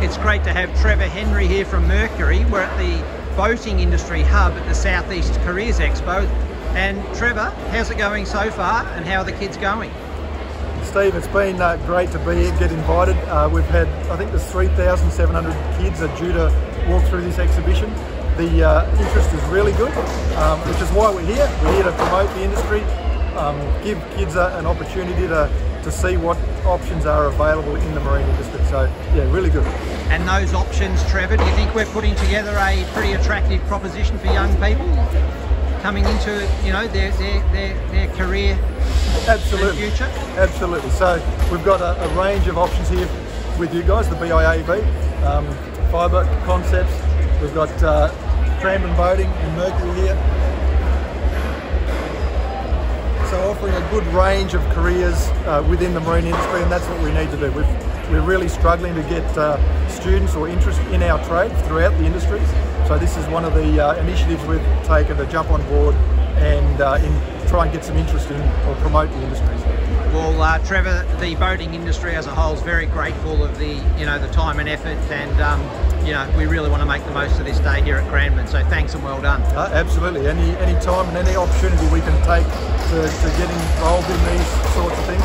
It's great to have Trevor Henri here from Mercury. We're at the boating industry hub at the Southeast Careers Expo. And Trevor, how's it going so far and how are the kids going? Steve, it's been uh, great to be here, get invited. Uh, we've had, I think there's 3,700 kids are due to walk through this exhibition. The uh, interest is really good, um, which is why we're here. We're here to promote the industry, um, give kids an opportunity to, to see what options are available in the marine industry. So. And those options, Trevor, do you think we're putting together a pretty attractive proposition for young people coming into you know their their, their, their career Absolutely. future? Absolutely. So we've got a, a, range of options here with you guys, the BIAB, um, fibre concepts. We've got uh, Cranbourne boating and Mercury here. Offering a good range of careers uh, within the marine industry, and that's what we need to do. We've, we're really struggling to get uh, students or interest in our trade throughout the industry. So this is one of the uh, initiatives we've taken to jump on board and uh, in, try and get some interest in or promote the industries. Uh, Trevor, the boating industry as a whole is very grateful of the you know the time and effort, and um, you know we really want to make the most of this day here at Cranbourne. So thanks and well done. Uh, absolutely, any any time and any opportunity we can take to, to get involved in these sorts of things,